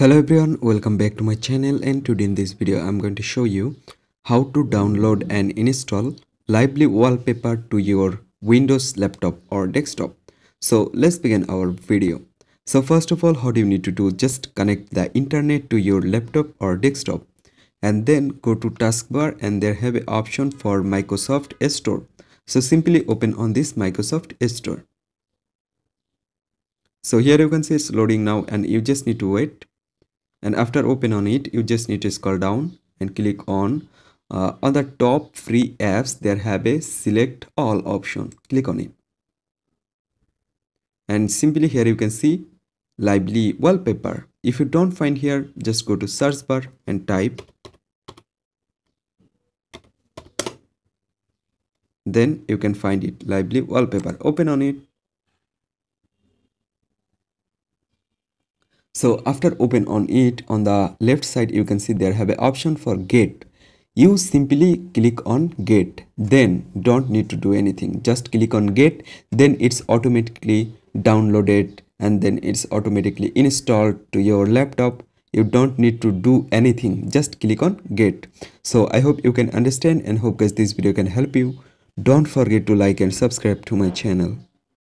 hello everyone welcome back to my channel and today in this video i'm going to show you how to download and install lively wallpaper to your windows laptop or desktop. So let's begin our video. So first of all how do you need to do? Just connect the internet to your laptop or desktop and then go to taskbar and there have an option for microsoft store. So simply open on this microsoft store. So here you can see it's loading now and you just need to wait and after open on it you just need to scroll down and click on uh, on the top free apps. There have a select all option. Click on it. And simply here you can see lively wallpaper. If you don't find here just go to search bar and type. Then you can find it lively wallpaper. Open on it so after open on it on the left side you can see there have an option for get you simply click on get then don't need to do anything. Just click on get then it's automatically downloaded and then it's automatically installed to your laptop. You don't need to do anything. Just click on get so i hope you can understand and hope guys this video can help you. Don't forget to like and subscribe to my channel